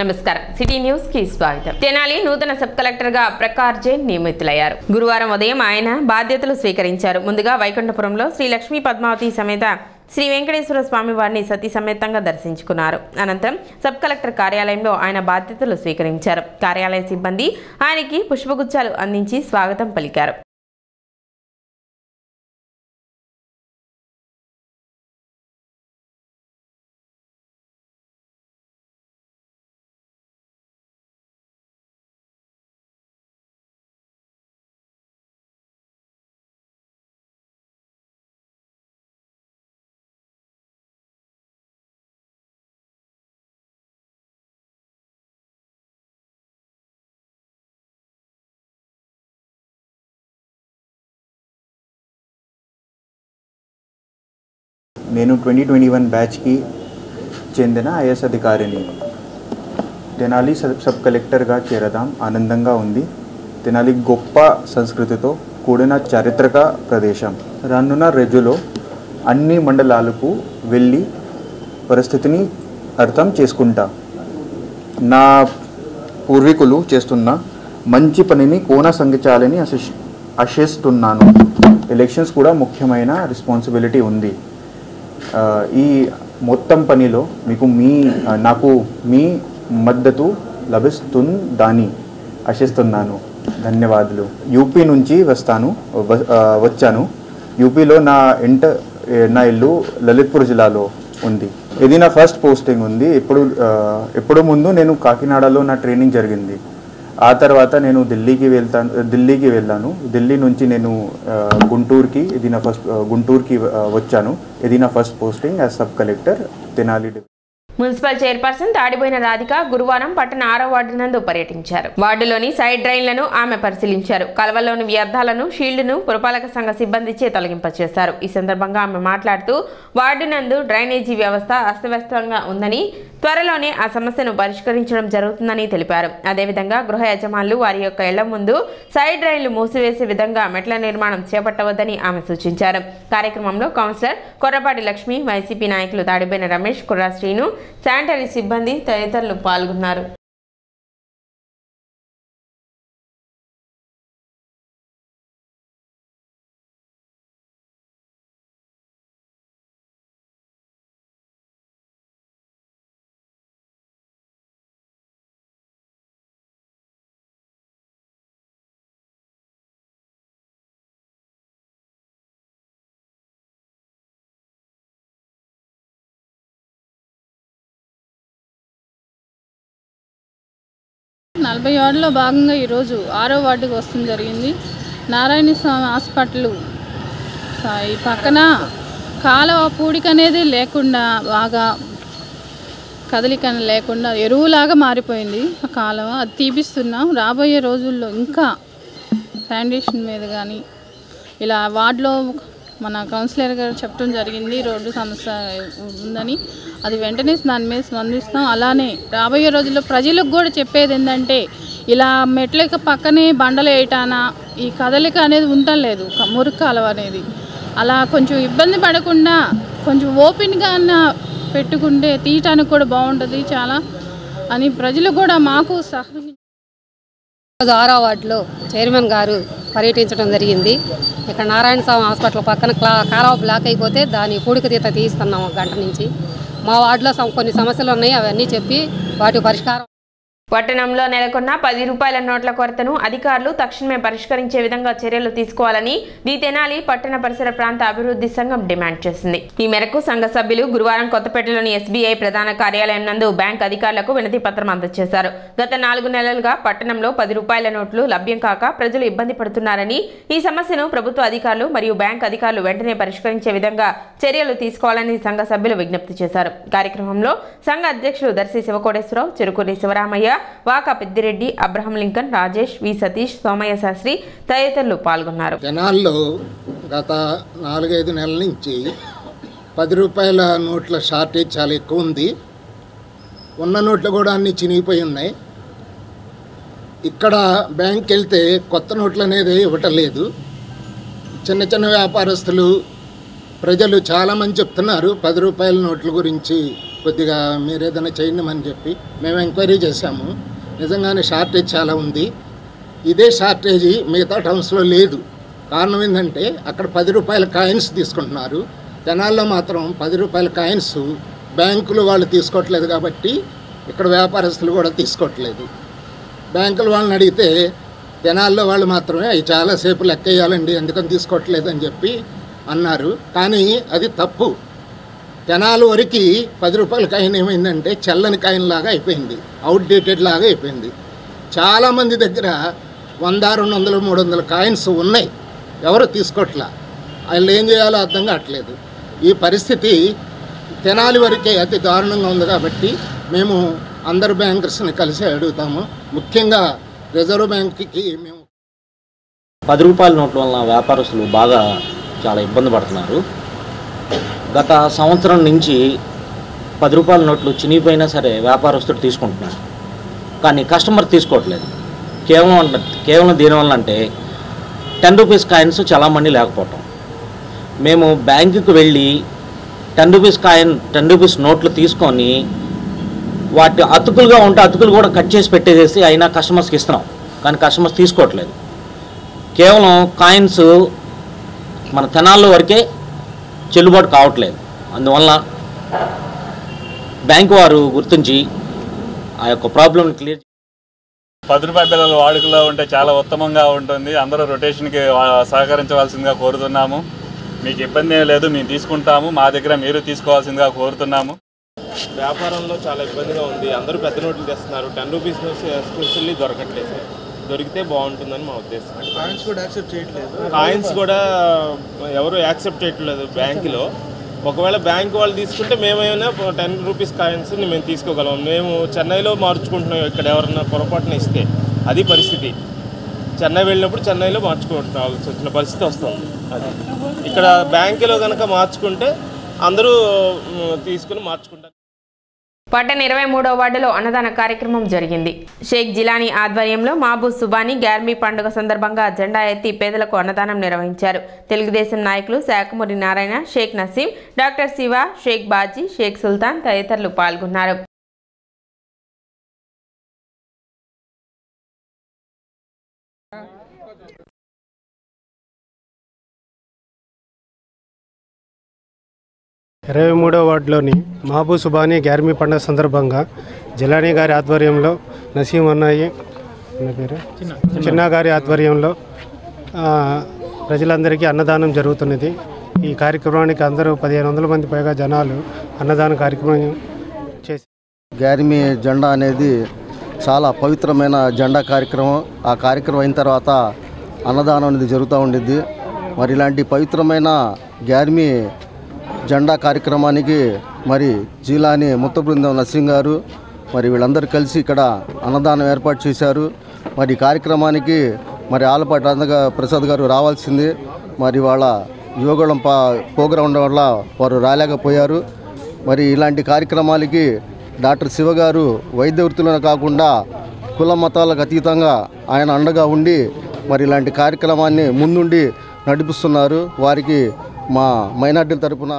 నమస్కారం. సిటీ న్యూస్కి స్వాగతం. తెనాలి నూతన సబ్ కలెక్టర్గా ప్రకాష్ జైన్ నియమితులయ్యారు. గురువారం ఉదయం ఆయన బాధ్యతలు స్వీకరించారు. ముందుగా వైకుంఠపురంలో శ్రీ లక్ష్మీ పద్మావతి సమేత శ్రీ వెంకటేశ్వర స్వామి వారిని సతీ సమేతంగా దర్శించుకున్నారు. అనంతరం సబ్ కలెక్టర్ కార్యాలయంలో ఆయన బాధ్యతలు స్వీకరించారు. కార్యాలయ సిబ్బంది ఆయనకి పుష్పగుచ్చాలు అందించి స్వాగతం పలికారు. నేను ట్వంటీ ట్వంటీ వన్ బ్యాచ్కి చెందిన ఐఎస్ అధికారిని. తెనాలి సబ్ సబ్ కలెక్టర్గా చేరదాం ఆనందంగా ఉంది. తెనాలి గొప్ప సంస్కృతితో కూడిన చారిత్రక ప్రదేశం. రానున్న రోజులో అన్ని మండలాలకు వెళ్ళి పరిస్థితిని అర్థం చేసుకుంటా. నా పూర్వీకులు చేస్తున్న మంచి పనిని కొనసాగించాలని ఆశిస్తున్నాను. ఎలక్షన్స్ కూడా ముఖ్యమైన రెస్పాన్సిబిలిటీ ఉంది. ఈ మొత్తం పనిలో మీకు మీ నాకు మీ మద్దతు లభిస్తుందని ఆశిస్తున్నాను. ధన్యవాదాలు. యూపీ నుంచి వస్తాను వచ్చాను. యూపీలో నా ఇంట నా ఇల్లు లలిత్పూర్ జిల్లాలో ఉంది. ఇది నా ఫస్ట్ పోస్టింగ్ ఉంది. ఇప్పుడు ఎప్పుడు ఇప్పుడు ముందు నేను కాకినాడలో నా ట్రైనింగ్ జరిగింది. ఆ తర్వాత నేను ఢిల్లీకి వెళ్తాను ఢిల్లీకి వెళ్ళాను. ఢిల్లీ నుంచి నేను గుంటూరుకి ఇది నా ఫస్ట్ గుంటూరుకి వచ్చాను. ఇది నా first posting as sub collector Tenali municipal chairperson Tadipoyina Radhika గురువారం పట్టణ ఆరో వార్డు నందు పర్యటించారు. వార్డులోని సైడ్ డ్రైన్లను ఆమె పరిశీలించారు. కలవలోని వ్యర్థాలను షీల్డ్ను పురపాలక సంఘ సిబ్బందిచే తొలగింపచేశారు. ఈ సందర్భంగా ఆమె మాట్లాడుతూ వార్డు నందు డ్రైనేజీ వ్యవస్థ అస్తవ్యస్తంగా ఉందని త్వరలోనే ఆ సమస్యను పరిష్కరించడం జరుగుతుందని తెలిపారు. అదేవిధంగా గృహ యజమానులు వారి యొక్క ఇళ్ళ ముందు సైడ్ డ్రైన్లు మూసివేసే విధంగా మెట్ల నిర్మాణం చేపట్టవద్దని ఆమె సూచించారు. కార్యక్రమంలో కౌన్సిలర్ కొర్రపాటి లక్ష్మి వైసీపీ నాయకులు తాడిపోయిన రమేష్ కుర్రా శ్రీను శానిటరీ సిబ్బంది తదితరులు పాల్గొన్నారు. నలభై వార్డులో భాగంగా ఈరోజు ఆరో వార్డుకి వస్తుంది జరిగింది. నారాయణ స్వామి హాస్పిటల్. ఈ పక్కన కాలువ పూడిక అనేది లేకుండా బాగా కదలిక లేకుండా ఎరువులాగా మారిపోయింది ఆ కాలువ. అది తీపిస్తున్నాం. రాబోయే రోజుల్లో ఇంకా ఫౌండేషన్ మీద కానీ ఇలా వార్డులో మన కౌన్సిలర్ గారు చెప్పడం జరిగింది రోడ్డు సమస్య ఉందని. అది వెంటనే దాని మీద స్పందిస్తాం. అలానే రాబోయే రోజుల్లో ప్రజలకు కూడా చెప్పేది ఏంటంటే ఇలా మెట్లకి పక్కనే బండలు వేయటానా ఈ కదలిక అనేది ఉండలేదు మురుగు కాలువ అనేది. అలా కొంచెం ఇబ్బంది పడకుండా కొంచెం ఓపెన్గా అన్న పెట్టుకుంటే తీయటానికి కూడా బాగుంటుంది చాలా అని ప్రజలు కూడా మాకు సహకరించి ఆరో వార్డులో చైర్మన్ గారు పర్యటించడం జరిగింది. ఇక్కడ నారాయణ స్వామి హాస్పిటల్ పక్కన క్లా కాలువ బ్లాక్ అయిపోతే దాని పూడిక తీత తీస్తున్నాం ఒక గంట నుంచి. మా వార్డులో కొన్ని సమస్యలు ఉన్నాయి అవన్నీ చెప్పి వాటి పరిష్కారం పట్టణంలో నెలకొన్న పది రూపాయల నోట్ల కొరతను అధికారులు తక్షణమే పరిష్కరించే విధంగా చర్యలు తీసుకోవాలని ది తెనాలి పట్టణ పరిసర ప్రాంత అభివృద్ధి సంఘం డిమాండ్ చేసింది. ఈ మేరకు సంఘ సభ్యులు గురువారం కొత్తపేటలోని ఎస్బీఐ ప్రధాన కార్యాలయం నందు బ్యాంక్ అధికారులకు వినతి పత్రం అందజేశారు. గత నాలుగు నెలలుగా పట్టణంలో పది రూపాయల నోట్లు లభ్యం కాక ప్రజలు ఇబ్బంది పడుతున్నారని ఈ సమస్యను ప్రభుత్వ అధికారులు మరియు బ్యాంక్ అధికారులు వెంటనే పరిష్కరించే విధంగా చర్యలు తీసుకోవాలని సంఘ సభ్యులు విజ్ఞప్తి చేశారు. కార్యక్రమంలో సంఘ అధ్యక్షులు Darsi Sivakoteswararao Cherukuri Sivaramaiah Vaka Peddireddy Abraham Lincoln Rajesh V Satish Somaiah Sastry తదితరులు పాల్గొన్నారు. జనాల్లో గత నాలుగైదు నెలల నుంచి పది రూపాయల నోట్ల షార్టేజ్ చాలా ఎక్కువ ఉంది. ఉన్న నోట్లు కూడా అన్ని చినిగిపోయి ఉన్నాయి. ఇక్కడ బ్యాంక్కి వెళ్తే కొత్త నోట్లు అనేది ఇవ్వటం లేదు. చిన్న చిన్న వ్యాపారస్తులు ప్రజలు చాలామంది చెప్తున్నారు పది రూపాయల నోట్ల గురించి కొద్దిగా మీరు ఏదైనా చేయండి అని చెప్పి మేము ఎంక్వైరీ చేశాము. నిజంగానే షార్టేజ్ చాలా ఉంది. ఇదే షార్టేజీ మిగతా టౌన్స్లో లేదు. కారణం ఏంటంటే అక్కడ పది రూపాయల కాయిన్స్ తీసుకుంటున్నారు. జనాల్లో మాత్రం పది రూపాయల కాయిన్స్ బ్యాంకులు వాళ్ళు తీసుకోవట్లేదు కాబట్టి ఇక్కడ వ్యాపారస్తులు కూడా తీసుకోవట్లేదు. బ్యాంకుల వాళ్ళని అడిగితే జనాల్లో వాళ్ళు మాత్రమే అవి చాలాసేపు లెక్క వేయాలండి ఎందుకని తీసుకోవట్లేదు అని చెప్పి అన్నారు. కానీ అది తప్పు. జనాలు వరకు పది రూపాయల కాయిన్ ఏమైందంటే చల్లని కాయిన్ లాగా అయిపోయింది అవుట్డేటెడ్ లాగా అయిపోయింది. చాలామంది దగ్గర వంద రెండు వందలు మూడు వందల కాయిన్స్ ఉన్నాయి. ఎవరు తీసుకోవట్లా వాళ్ళు ఏం చేయాలో అర్థం కావట్లేదు. ఈ పరిస్థితి తెనాలి వరకే అతి దారుణంగా ఉంది కాబట్టి మేము అందరు బ్యాంకర్స్ని కలిసి అడుగుతాము. ముఖ్యంగా రిజర్వ్ బ్యాంక్కి మేము పది రూపాయల నోట్ల వలన వ్యాపారస్తులు బాగా చాలా ఇబ్బంది పడుతున్నారు. గత సంవత్సరం నుంచి పది రూపాయల నోట్లు చినిగిపోయినా సరే వ్యాపారస్తుడు తీసుకుంటున్నాడు. కానీ కస్టమర్ తీసుకోవట్లేదు. కేవలం కేవలం దీనివల్ల అంటే టెన్ రూపీస్ కాయిన్స్ చాలామంది లేకపోవటం. మేము బ్యాంకుకు వెళ్ళి ten rupees coin ten rupees నోట్లు తీసుకొని వాటి అతుకులుగా ఉంటే అతుకులు కూడా కట్ చేసి పెట్టేసేసి అయినా కస్టమర్స్కి ఇస్తున్నాం. కానీ కస్టమర్స్ తీసుకోవట్లేదు. కేవలం కాయిన్స్ మన తెనాల్లో వరకే చెల్లుబాటు కావట్లేదు. అందువల్ల బ్యాంకు వారు గుర్తించి ఆ యొక్క ప్రాబ్లమ్ క్లియర్ పది రూపాయల బిల్లలు వాడుకలో ఉంటే చాలా ఉత్తమంగా ఉంటుంది. అందరూ రొటేషన్కి సహకరించవలసిందిగా కోరుతున్నాము. మీకు ఇబ్బంది ఏం లేదు మేము తీసుకుంటాము. మా దగ్గర మీరు తీసుకోవాల్సిందిగా కోరుతున్నాము. వ్యాపారంలో చాలా ఇబ్బందిగా ఉంది. అందరూ పెద్ద నోట్లు తెస్తున్నారు. టెన్ రూపీస్ ఎస్పెషల్లీ దొరకట్లేదు. దొరికితే బాగుంటుందని మా ఉద్దేశం. కాయిన్స్ కూడా యాక్సెప్ట్ చేయట్లేదు. కాయిన్స్ కూడా ఎవరు యాక్సెప్ట్ చేయట్లేదు బ్యాంకులో. ఒకవేళ బ్యాంక్ వాళ్ళు తీసుకుంటే మేమైనా టెన్ రూపీస్ కాయిన్స్ మేము తీసుకోగలం. మేము చెన్నైలో మార్చుకుంటున్నాం ఇక్కడ ఎవరన్నా పొరపాటున ఇస్తే. అది పరిస్థితి. చెన్నై వెళ్ళినప్పుడు చెన్నైలో మార్చుకోవాల్సి వచ్చిన పరిస్థితి వస్తుంది. అది. ఇక్కడ బ్యాంకులో కనుక మార్చుకుంటే అందరూ తీసుకుని మార్చుకుంటారు. పట్టణ ఇరవై మూడో వార్డులో అన్నదాన కార్యక్రమం జరిగింది. షేక్ జిలానీ ఆధ్వర్యంలో మాబూ సుబానీ గ్యార్మీ పండుగ సందర్భంగా జెండా ఎత్తి పేదలకు అన్నదానం నిర్వహించారు. తెలుగుదేశం నాయకులు శాఖమూరి నారాయణ షేక్ నసీం డాక్టర్ శివ షేక్ బాజీ షేక్ సుల్తాన్ తదితరులు పాల్గొన్నారు. ఇరవై మూడో వార్డులోని మహబూ సుబానీ గ్యార్మీ పండుగ సందర్భంగా జలానీ గారి ఆధ్వర్యంలో నసీం అన్నయ్య అన్న పేరు? చిన్న గారి ఆధ్వర్యంలో ప్రజలందరికీ అన్నదానం జరుగుతున్నది. ఈ కార్యక్రమానికి అందరూ పదిహేను వందల మంది పైగా జనాలు అన్నదాన కార్యక్రమం చేసి గ్యారిమి జెండా అనేది చాలా పవిత్రమైన జెండా కార్యక్రమం. ఆ కార్యక్రమం అయిన తర్వాత అన్నదానం అనేది జరుగుతూ ఉండిద్ది. మరి ఇలాంటి పవిత్రమైన గ్యారిమి జెండా కార్యక్రమానికి మరి జీలాని ముత్త బృందం నసీం గారు మరి వీళ్ళందరూ కలిసి ఇక్కడ అన్నదానం ఏర్పాటు చేశారు. మరి కార్యక్రమానికి మరి ఆలపాటి రంగ ప్రసాద్ గారు రావాల్సింది. మరి వాళ్ళ యువగళం పా ప్రోగ్రాం వల్ల వారు రాలేకపోయారు. మరి ఇలాంటి కార్యక్రమాలకి డాక్టర్ శివ గారు వైద్య వృత్తిలోనే కాకుండా కుల మతాలకు అతీతంగా ఆయన అండగా ఉండి మరి ఇలాంటి కార్యక్రమాన్ని ముందుండి నడిపిస్తున్నారు. వారికి మా మైనార్టీల తరపున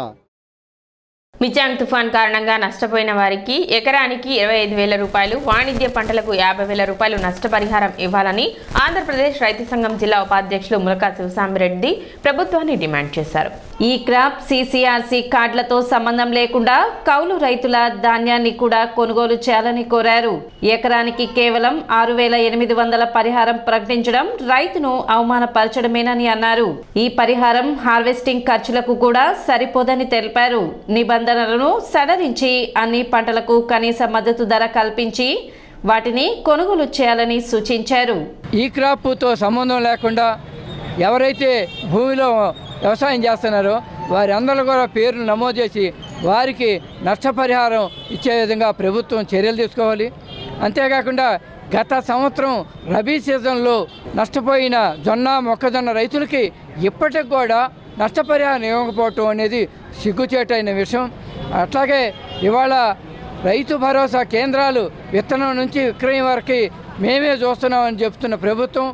మిచాంగ్ తుఫాన్ కారణంగా నష్టపోయిన వారికి ఎకరానికి ఇరవై ఐదు వేల రూపాయలు వాణిజ్య పంటలకు యాభై వేల రూపాయలు నష్టపరిహారం ఇవ్వాలని ఆంధ్రప్రదేశ్ రైతు సంఘం జిల్లా ఉపాధ్యక్షులు ములకా శివసామిరెడ్డి ప్రభుత్వాన్ని డిమాండ్ చేశారు. ఈ క్రాప్ సీసీఆర్సీ కార్డులతో సంబంధం లేకుండా కౌలు రైతుల ధాన్యాన్ని కూడా కొనుగోలు చేయాలని కోరారు. ఎకరానికి కేవలం ఆరు వేల ఎనిమిది వందల పరిహారం ప్రకటించడం రైతును అవమానపరచడమేనని అన్నారు. ఈ పరిహారం హార్వెస్టింగ్ ఖర్చులకు కూడా సరిపోదని తెలిపారు. నిబంధన నిబంధనలను సడలించి అన్ని పంటలకు కనీస మద్దతు ధర కల్పించి వాటిని కొనుగోలు చేయాలని సూచించారు. ఈ క్రాప్తో సంబంధం లేకుండా ఎవరైతే భూమిలో వ్యవసాయం చేస్తున్నారో వారి అందరూ కూడా పేర్లు నమోదు చేసి వారికి నష్టపరిహారం ఇచ్చే విధంగా ప్రభుత్వం చర్యలు తీసుకోవాలి. అంతేకాకుండా గత సంవత్సరం రబీ సీజన్లో నష్టపోయిన జొన్న మొక్కజొన్న రైతులకి ఇప్పటికి కూడా నష్టపరిహారం ఇవ్వకపోవటం అనేది సిగ్గుచేటైన విషయం. అట్లాగే ఇవాళ రైతు భరోసా కేంద్రాలు విత్తనం నుంచి విక్రయం వరకు మేమే చూస్తున్నామని చెప్తున్న ప్రభుత్వం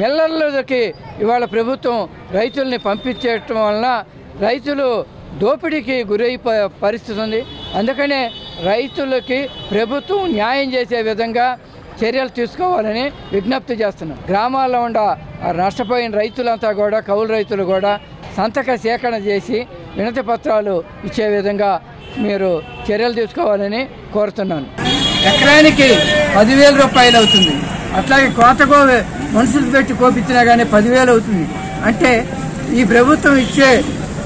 మిల్లర్లకి ఇవాళ ప్రభుత్వం రైతుల్ని పంపించేయటం వలన రైతులు దోపిడీకి గురైపోయే పరిస్థితి ఉంది. అందుకనే రైతులకి ప్రభుత్వం న్యాయం చేసే విధంగా చర్యలు తీసుకోవాలని విజ్ఞప్తి చేస్తున్నాం. గ్రామాల్లో ఉండ నష్టపోయిన రైతులంతా కూడా కౌలు రైతులు కూడా సంతక సేకరణ చేసి వినతి పత్రాలు ఇచ్చే విధంగా మీరు చర్యలు తీసుకోవాలని కోరుతున్నాను. ఎకరానికి పదివేల రూపాయలు అవుతుంది. అట్లాగే కోతకో మనుషులు పెట్టి కోపించినా కానీ పదివేలు అవుతుంది. అంటే ఈ ప్రభుత్వం ఇచ్చే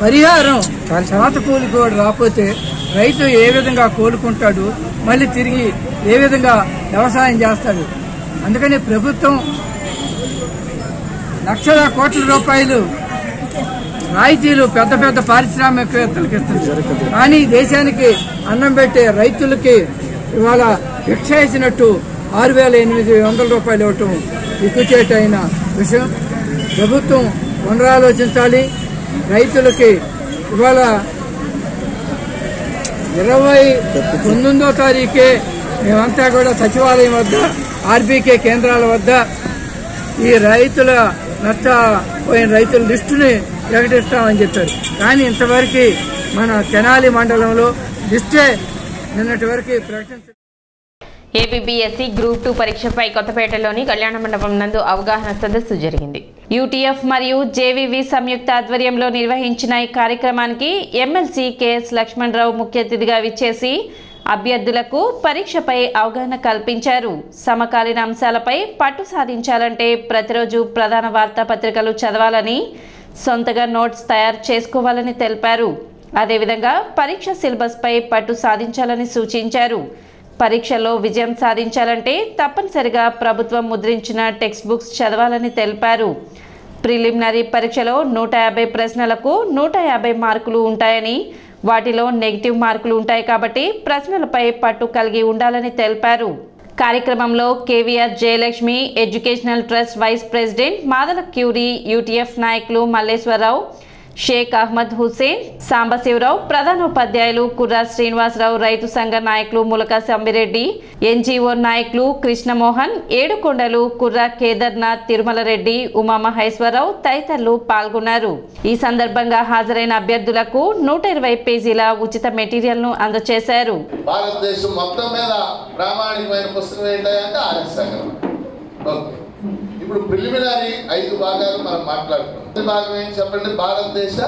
పరిహారం కోత కూలి కూడా రాకపోతే రైతు ఏ విధంగా కోలుకుంటాడు మళ్ళీ తిరిగి ఏ విధంగా వ్యవసాయం చేస్తాడు? అందుకని ప్రభుత్వం లక్షల కోట్ల రూపాయలు రాయితీలు పెద్ద పెద్ద పారిశ్రామికవేత్తలకు ఇస్తుంది కానీ దేశానికి అన్నం పెట్టే రైతులకి ఇవాళ భిక్ష వేసినట్టు ఆరు వేల ఎనిమిది వందల రూపాయలు ఇవ్వటం సిగ్గుచేటైన విషయం. ప్రభుత్వం పునరాలోచించాలి. రైతులకి ఇవాళ ఇరవై తొమ్మిదో తారీఖే మేమంతా కూడా సచివాలయం వద్ద ఆర్బీకే కేంద్రాల వద్ద ఈ రైతుల నష్టపోయిన రైతుల లిస్టుని ప్రకటిస్తామని చెప్పారు. కానీ ఇంతవరకు మన తెనాలి మండలంలో లిస్టే నిన్నటి వరకు ప్రకటించ ఏపీఎస్సీ గ్రూప్ టూ పరీక్షపై కొత్తపేటలోని కళ్యాణ మండపం నందు అవగాహన సదస్సు జరిగింది. యూటీఎఫ్ మరియు జేవీవి సంయుక్త ఆధ్వర్యంలో నిర్వహించిన ఈ కార్యక్రమానికి ఎమ్మెల్సీ కెఎస్ లక్ష్మణరావు ముఖ్య అతిథిగా విచ్చేసి అభ్యర్థులకు పరీక్షపై అవగాహన కల్పించారు. సమకాలీన అంశాలపై పట్టు సాధించాలంటే ప్రతిరోజు ప్రధాన వార్తాపత్రికలు చదవాలని సొంతగా నోట్స్ తయారు చేసుకోవాలని తెలిపారు. అదేవిధంగా పరీక్ష సిలబస్పై పట్టు సాధించాలని సూచించారు. పరీక్షలో విజయం సాధించాలంటే తప్పనిసరిగా ప్రభుత్వం ముద్రించిన టెక్స్ట్ బుక్స్ చదవాలని తెలిపారు. ప్రిలిమినరీ పరీక్షలో నూట యాభై ప్రశ్నలకు నూట యాభై మార్కులు ఉంటాయని వాటిలో నెగిటివ్ మార్కులు ఉంటాయి కాబట్టి ప్రశ్నలపై పట్టు కలిగి ఉండాలని తెలిపారు. కార్యక్రమంలో KVR Jayalakshmi educational trust vice president Madala Curie UTF నాయకులు మల్లేశ్వరరావు షేక్ అహ్మద్ హుసేన్ సాంబశివరావు ప్రధానోపాధ్యాయులు కుర్రా శ్రీనివాసరావు రైతు సంఘ నాయకులు ములక సంబిరెడ్డి ఎన్జిఓ నాయకులు కృష్ణమోహన్ ఏడుకొండలు కుర్రా కేదార్నాథ్ తిరుమల రెడ్డి ఉమామహేశ్వరరావు తదితరులు పాల్గొన్నారు. ఈ సందర్భంగా హాజరైన అభ్యర్థులకు నూట ఇరవై పేజీల ఉచిత మెటీరియల్ను అందజేశారు. భారతదేశం మొత్తం మీద ప్రామాణికమైన పుస్తకం ఏంటంటే సంఘం. ఓకే. ఇప్పుడు ప్రిలిమినరీ ఐదు భాగాలు మనం మాట్లాడుతున్నాం. మొదటి భాగం ఏం చెప్పండి? భారతదేశ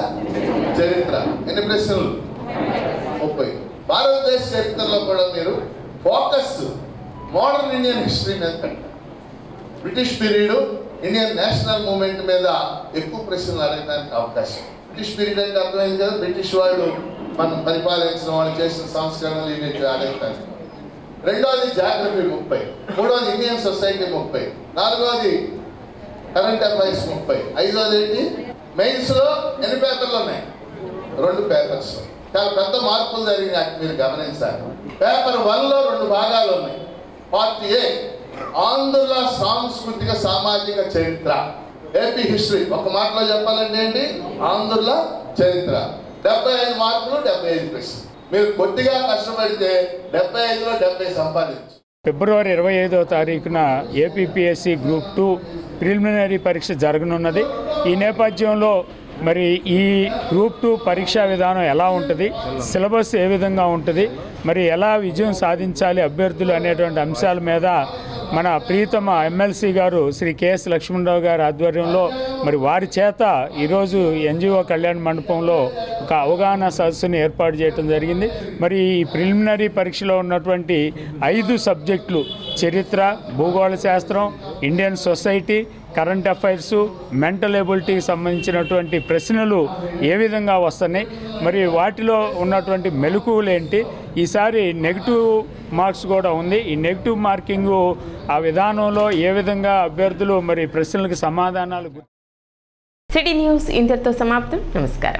చరిత్ర. ఎన్ని ప్రశ్నలు? ముప్పై. భారతదేశ చరిత్రలో కూడా మీరు ఫోకస్ మోడర్న్ ఇండియన్ హిస్టరీ మీద పెట్టండి. British period Indian national movement మీద ఎక్కువ ప్రశ్నలు అడగడానికి అవకాశం. బ్రిటిష్ పీరియడ్ అంటే అర్థమైంది కదా బ్రిటిష్ వాళ్ళు మనం పరిపాలించిన వాళ్ళు చేసిన సంస్కరణలు ఇవి అడగటానికి రెండోది జాగ్రఫీ ముప్పై. మూడోది ఇండియన్ సొసైటీ ముప్పై. నాలుగోది కరెంట్ అఫైర్స్ ముప్పై. ఐదోది ఏంటి? మెయిన్స్లో ఎన్ని పేపర్లు ఉన్నాయి? రెండు పేపర్స్. చాలా పెద్ద మార్పులు జరిగినాయి మీరు గమనించాలి. పేపర్ వన్లో రెండు భాగాలు ఉన్నాయి. పార్ట్ ఏ ఆంధ్రుల సాంస్కృతిక సామాజిక చరిత్ర. ఏపీ హిస్టరీ ఒక మాటలో చెప్పాలంటే ఏంటి? ఆంధ్రుల చరిత్ర. డెబ్బై ఐదు మార్కులు డెబ్బై ఐదు ప్రశ్నలు. మీరు కొద్దిగా కష్టపడితే డెబ్బై ఐదులో డెబ్బై సంపాదించు. ఫిబ్రవరి ఇరవై ఐదో తారీఖున ఏపీపీఎస్సీ గ్రూప్ టూ ప్రిలిమినరీ పరీక్ష జరగనున్నది. ఈ నేపథ్యంలో మరి ఈ గ్రూప్ టూ పరీక్షా విధానం ఎలా ఉంటుంది? సిలబస్ ఏ విధంగా ఉంటుంది? మరి ఎలా విజయం సాధించాలి అభ్యర్థులు అనేటువంటి అంశాల మీద మన ప్రీతమ ఎమ్మెల్సీ గారు శ్రీ కెఎస్ లక్ష్మణరావు గారి ఆధ్వర్యంలో మరి వారి చేత ఈరోజు ఎన్జిఓ కళ్యాణ మండపంలో ఒక అవగాహన సదస్సుని ఏర్పాటు చేయడం జరిగింది. మరి ఈ ప్రిలిమినరీ పరీక్షలో ఉన్నటువంటి ఐదు సబ్జెక్టులు చరిత్ర భూగోళ శాస్త్రం Indian society current affairs mental ఎబిలిటీకి సంబంధించినటువంటి ప్రశ్నలు ఏ విధంగా వస్తున్నాయి మరి వాటిలో ఉన్నటువంటి మెలకువలు ఏంటి? ఈసారి నెగిటివ్ మార్క్స్ కూడా ఉంది. ఈ నెగిటివ్ మార్కింగ్ ఆ విధానంలో ఏ విధంగా అభ్యర్థులు మరి ప్రశ్నలకు సమాధానాలు సిటీ న్యూస్ ఇంతటితో సమాప్తం. నమస్కారం.